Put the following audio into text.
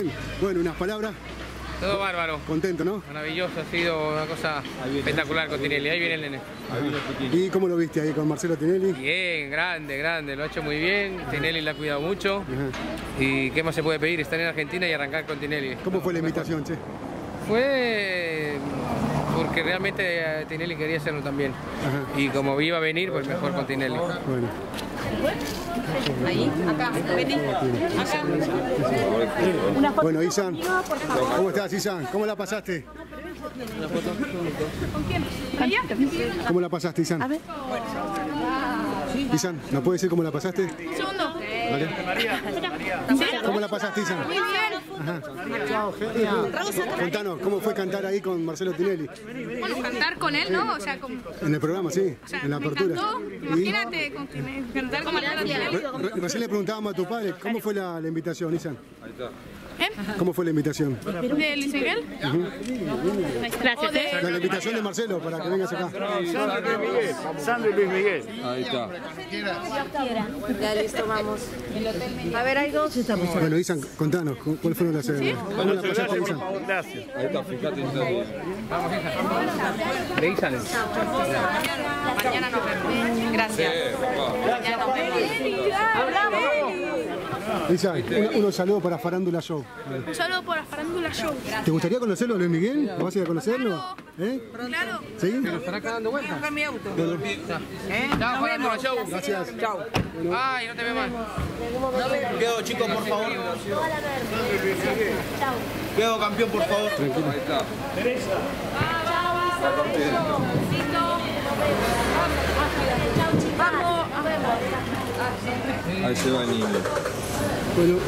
Bien. Bueno, unas palabras. Todo bárbaro. Contento, ¿no? Maravilloso, ha sido una cosa espectacular con Tinelli. Ahí viene el nene. ¿Y cómo lo viste ahí con Marcelo Tinelli? Bien, grande, grande. Lo ha hecho muy bien. Tinelli la ha cuidado mucho. ¿Y qué más se puede pedir? Estar en Argentina y arrancar con Tinelli. ¿Cómo fue la invitación, che? Fue porque realmente eh, Tinelli quería hacerlo también. Y como iba a venir, pues mejor con Tinelli. Bueno. Ahí, acá, vení. Acá. Bueno, Isan, ¿cómo estás, Isan? ¿Cómo la pasaste? ¿Con quién? ¿Allá? ¿Cómo la pasaste, Isan? A ver. Isan, ¿nos puede decir cómo la pasaste? Segundo. ¿Cómo la pasaste, Isan? Muy bien. Ajá. Contanos, ¿cómo fue cantar ahí con Marcelo Tinelli? Bueno, cantar con él, ¿no? O sea, con, En el programa, sí, o sea, en la me apertura. encantó. ¿Y? Imagínate con- cantar con Marcelo Tinelli. Re- re- Recién le preguntábamos a tu padre, ¿cómo fue la, la invitación, Isan? ¿Eh? ¿Cómo fue la invitación? ¿De Luis Miguel? Gracias, ¿eh? No, la invitación de Marcelo para que vengas acá. Sandro y Luis Miguel. Ahí está. Ya listo, vamos. A ver, hay dos. Bueno, Isan, contanos, ¿cu- ¿cuáles fueron las eh, ¿Cómo la pasaste, Isan? Gracias. Ahí está, fíjate. Isan. De salen. Mañana nos vemos. Gracias. Mañana nos vemos. Un- unos saludos para Farándula Show. Un saludo por la farándula show. ¿Te gustaría conocerlo, Luis Miguel? ¿Vas a ir a conocerlo? ¿Eh? Claro. ¿Sí? ¿Están acá dando vueltas? mi auto. Chao, Fernando, chau. Gracias. Ay, no te veo mal. Quedo chicos, por favor. Quedo campeón, por favor. Ahí está. Ahí se va el niño. Bueno,